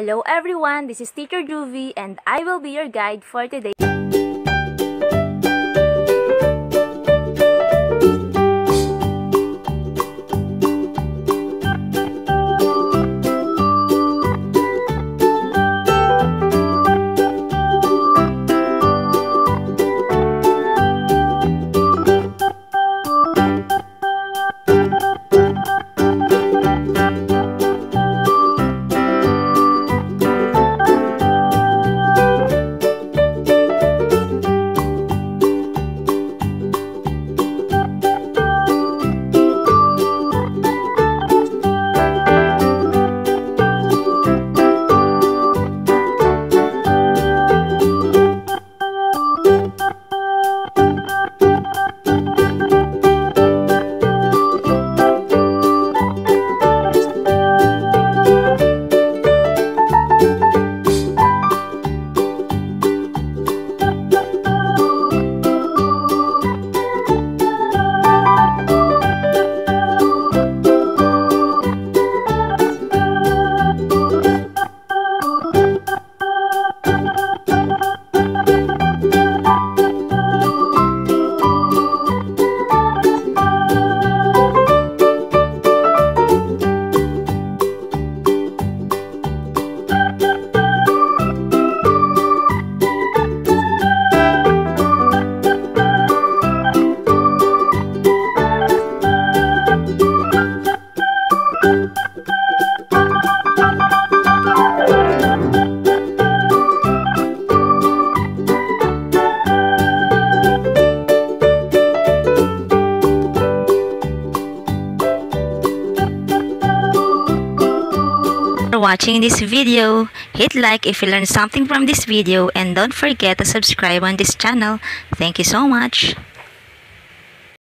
Hello everyone, this is Teacher Juvie and I will be your guide for today. Watching this video. Hit like if you learned something from this video and don't forget to subscribe on this channel. Thank you so much.